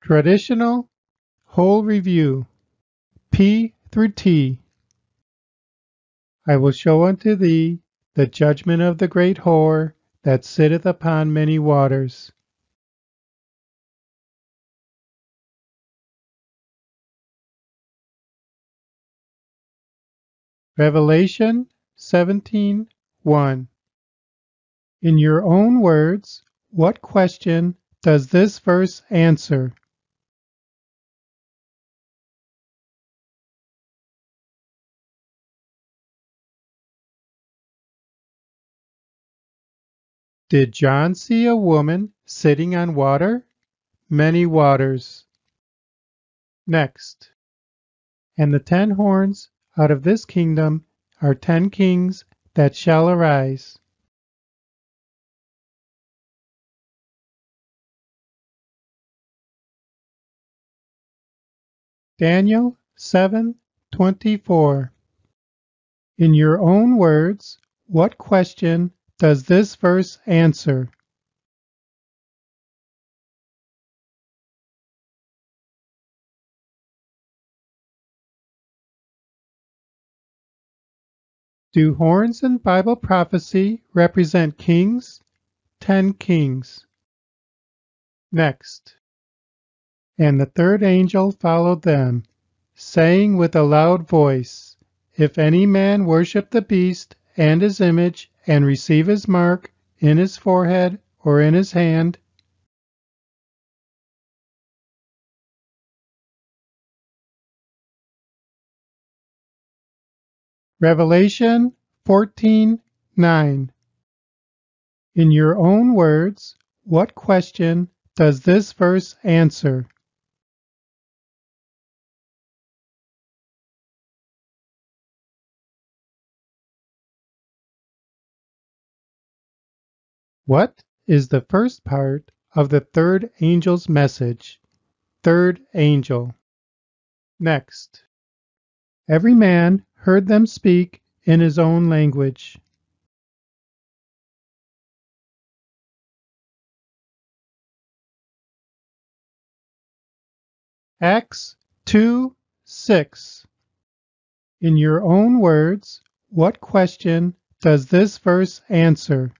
Traditional Whole Review P through T. I will show unto thee the judgment of the great whore that sitteth upon many waters. Revelation 17:1 In your own words, what question does this verse answer? Did John see a woman sitting on water? Many waters. Next. And the ten horns out of this kingdom are ten kings that shall arise. Daniel 7:24 In your own words, what question does this verse answer? Do horns in Bible prophecy represent kings? Ten kings. Next. And the third angel followed them, saying with a loud voice, If any man worship the beast and his image, and receive his mark in his forehead or in his hand, Revelation 14:9 In your own words, what question does this verse answer? What is the first part of the third angel's message? Third angel. Next. Every man heard them speak in his own language. Acts 2 6. In your own words, what question does this verse answer?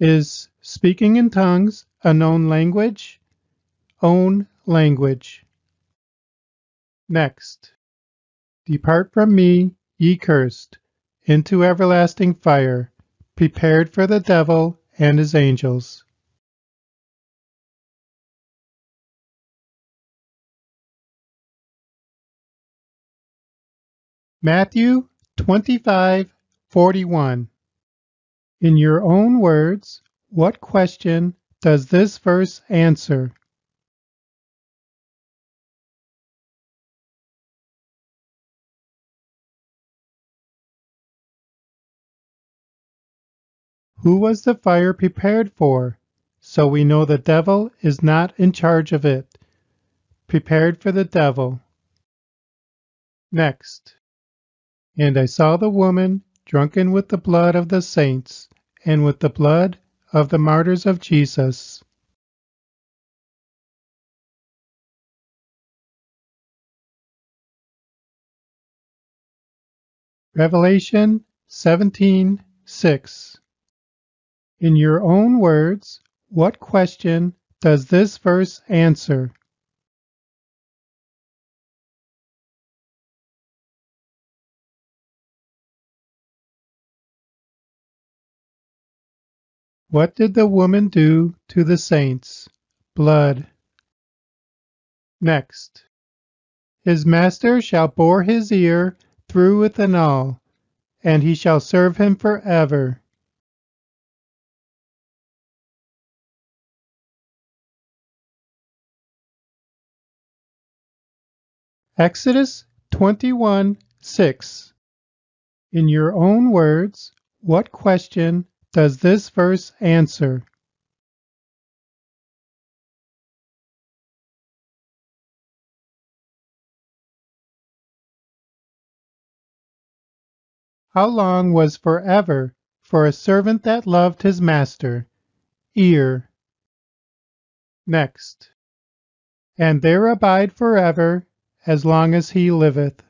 Is speaking in tongues a known language? Own language. Next. Depart from me, ye cursed, into everlasting fire, prepared for the devil and his angels. Matthew 25:41 In your own words, what question does this verse answer? Who was the fire prepared for? So we know the devil is not in charge of it. Prepared for the devil. Next. And I saw the woman drunken with the blood of the saints and with the blood of the martyrs of Jesus. Revelation 17:6 In your own words, what question does this verse answer? What did the woman do to the saints? Blood. Next. His master shall bore his ear through with an awl, and he shall serve him forever. Exodus 21 6. In your own words, what question does this verse answer? How long was forever for a servant that loved his master? Ear. Next. And there abide forever as long as he liveth.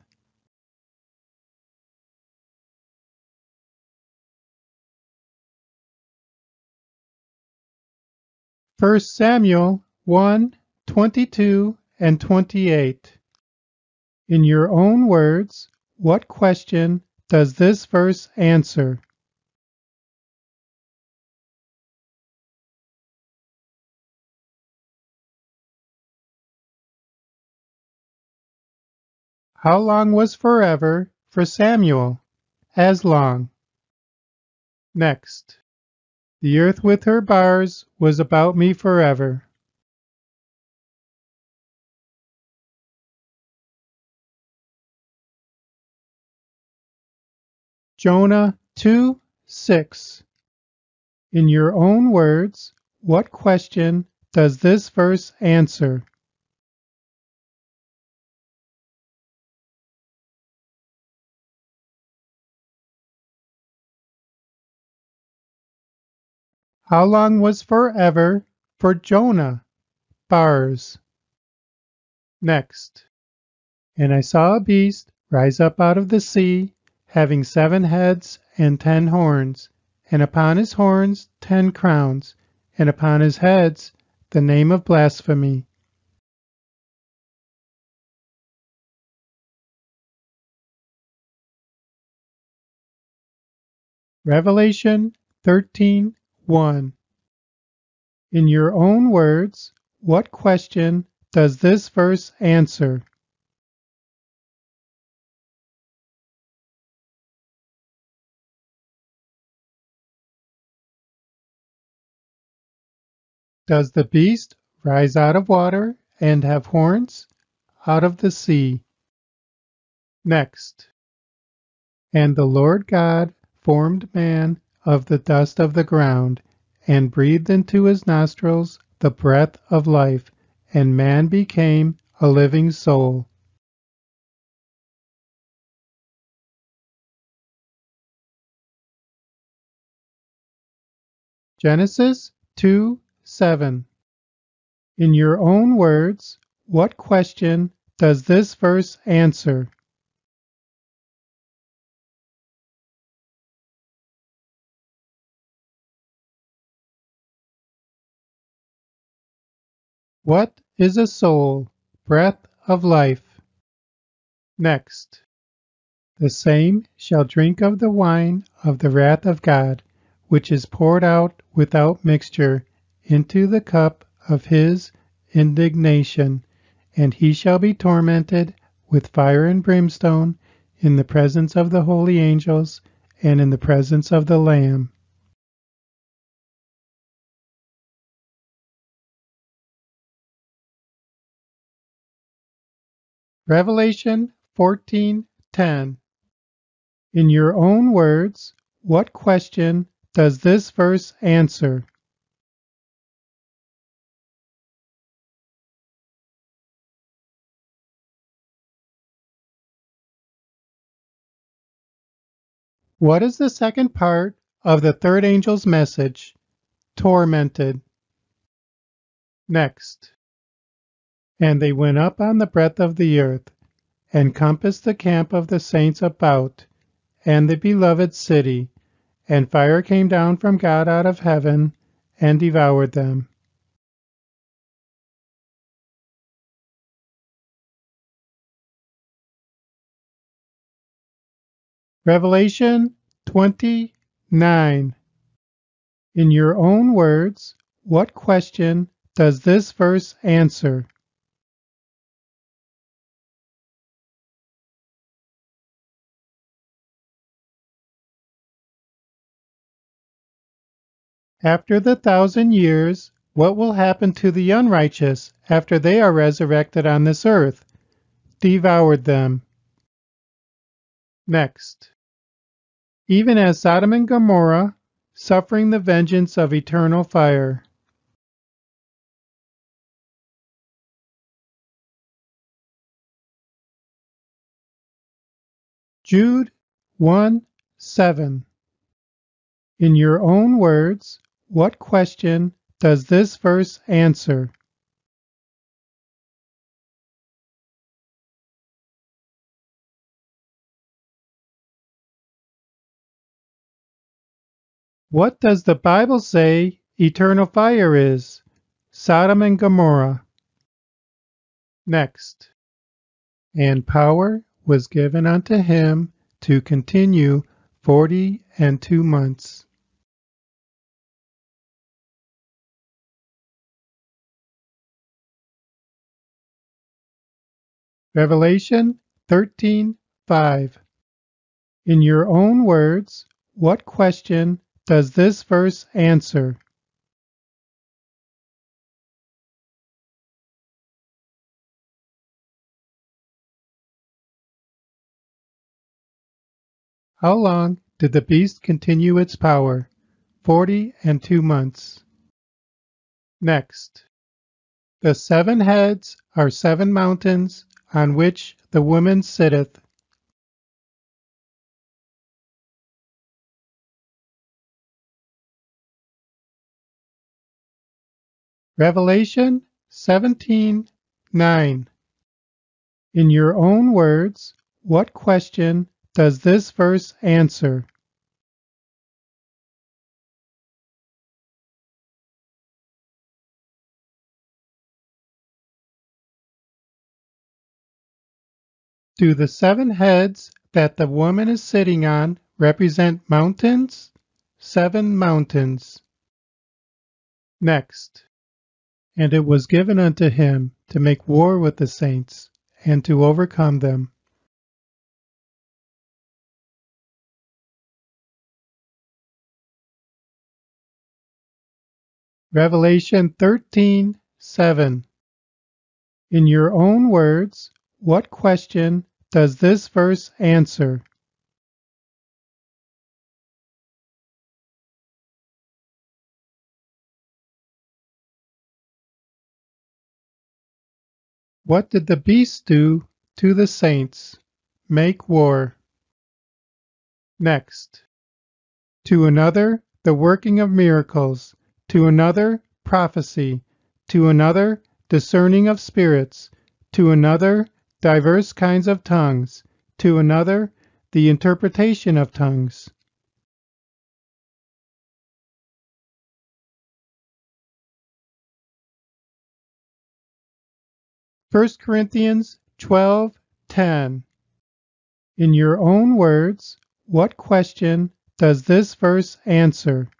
First Samuel 1, 22 and 28. In your own words, what question does this verse answer? How long was forever for Samuel? As long. Next. The earth with her bars was about me forever. Jonah 2 6. In your own words, what question does this verse answer? How long was forever for Jonah? Bars. Next. And I saw a beast rise up out of the sea, having seven heads and ten horns, and upon his horns ten crowns, and upon his heads the name of blasphemy. Revelation 13 1. In your own words, what question does this verse answer? Does the beast rise out of water and have horns? Out of the sea. Next. And the Lord God formed man of the dust of the ground, and breathed into his nostrils the breath of life, and man became a living soul. Genesis 2 7. In your own words, what question does this verse answer? What is a soul? Breath of life. Next. The same shall drink of the wine of the wrath of God, which is poured out without mixture into the cup of his indignation, and he shall be tormented with fire and brimstone in the presence of the holy angels and in the presence of the Lamb. Revelation 14:10 In your own words, what question does this verse answer? What is the second part of the third angel's message? Tormented. Next. And they went up on the breadth of the earth, and compassed the camp of the saints about, and the beloved city, and fire came down from God out of heaven, and devoured them. Revelation 29. In your own words, what question does this verse answer? After the thousand years, what will happen to the unrighteous after they are resurrected on this earth? Devoured them. Next. Even as Sodom and Gomorrah, suffering the vengeance of eternal fire. Jude 1 7. In your own words, what question does this verse answer? What does the Bible say eternal fire is? Sodom and Gomorrah. Next. And power was given unto him to continue forty and two months. Revelation 13:5 In your own words, what question does this verse answer? How long did the beast continue its power? Forty and two months. Next. The seven heads are seven mountains on which the woman sitteth. Revelation 17:9 In your own words, what question does this verse answer? Do the seven heads that the woman is sitting on represent mountains? Seven mountains. Next. And it was given unto him to make war with the saints, and to overcome them. Revelation 13:7 In your own words, what question does this verse answer? What did the beast do to the saints? Make war. Next. To another, the working of miracles. To another, prophecy. To another, discerning of spirits. To another, diverse kinds of tongues. To another, the interpretation of tongues. 1 Corinthians 12:10 In your own words, what question does this verse answer?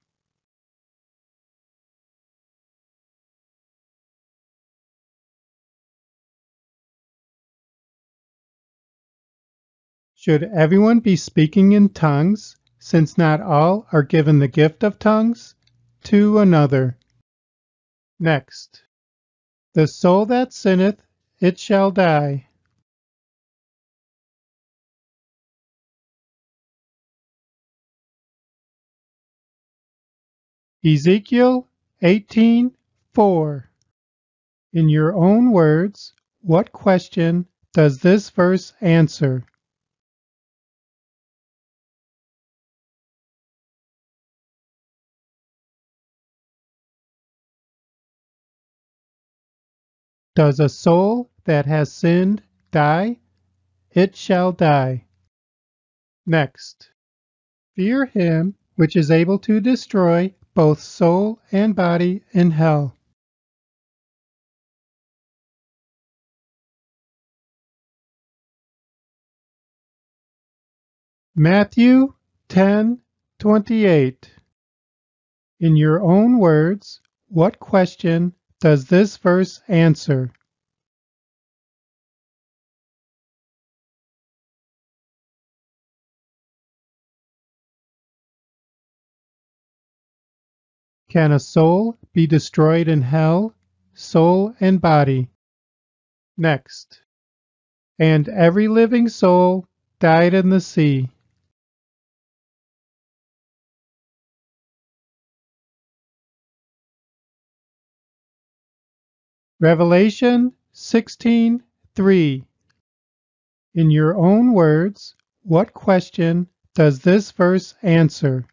Should everyone be speaking in tongues, since not all are given the gift of tongues? To another. Next. The soul that sinneth it shall die. Ezekiel 18:4 In your own words, what question does this verse answer? Does a soul that has sinned die? It shall die. Next. Fear him which is able to destroy both soul and body in hell. Matthew 10:28 In your own words, what question does this verse answer? Can a soul be destroyed in hell, soul and body? Next. And every living soul died in the sea. Revelation 16:3 In your own words, what question does this verse answer?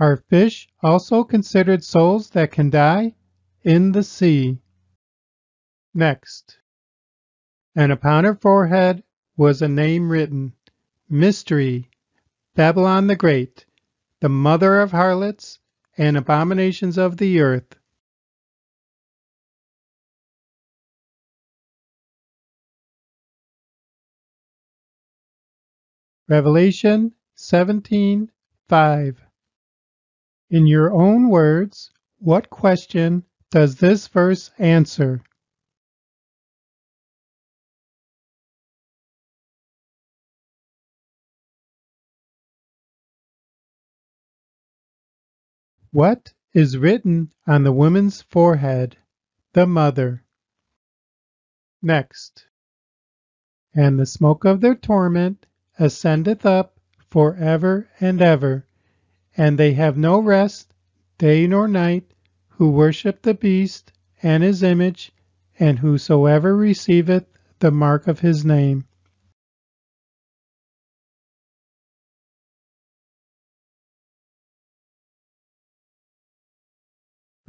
Are fish also considered souls that can die? In the sea. Next. And upon her forehead was a name written, Mystery, Babylon the Great, the mother of harlots and abominations of the earth. Revelation 17:5 In your own words, what question does this verse answer? What is written on the woman's forehead? The mother. Next. And the smoke of their torment ascendeth up for ever and ever, and they have no rest day nor night, who worship the beast and his image, and whosoever receiveth the mark of his name.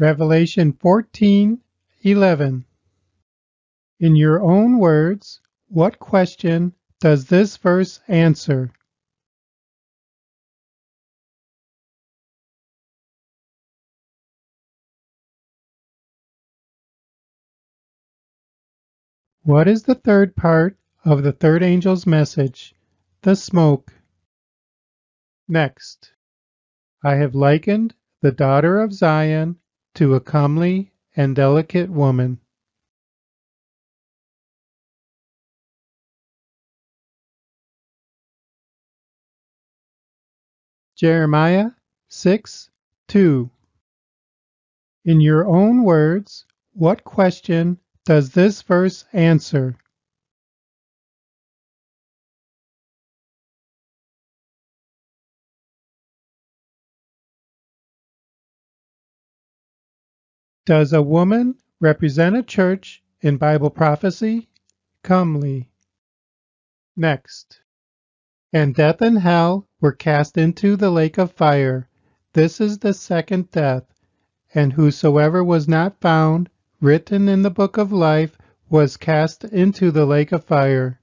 Revelation 14:11 In your own words, what question does this verse answer? What is the third part of the third angel's message? The smoke. Next. I have likened the daughter of Zion to a comely and delicate woman. Jeremiah 6 2 In your own words, what question does this verse answer? Does a woman represent a church in Bible prophecy? Comely. Next. And death and hell were cast into the lake of fire. This is the second death. And whosoever was not found written in the book of life was cast into the lake of fire.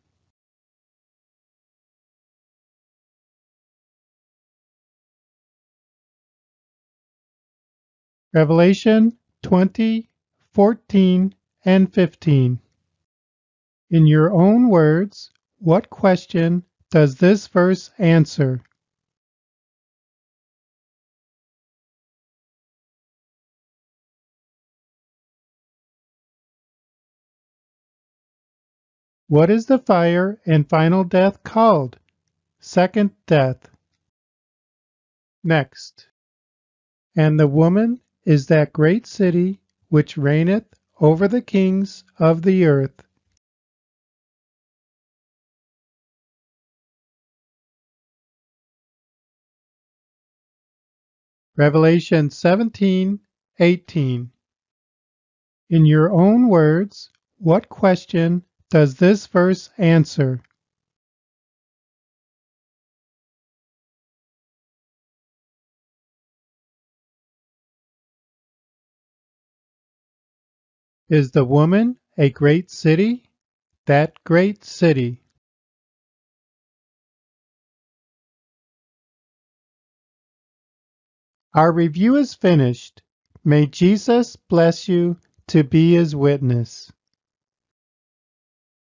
Revelation 20, 14, and 15. In your own words, what question does this verse answer? What is the fire and final death called? Second death. Next. And the woman is that great city which reigneth over the kings of the earth. Revelation 17:18 In your own words, what question does this verse answer? Is the woman a great city? That great city. Our review is finished. May Jesus bless you to be his witness.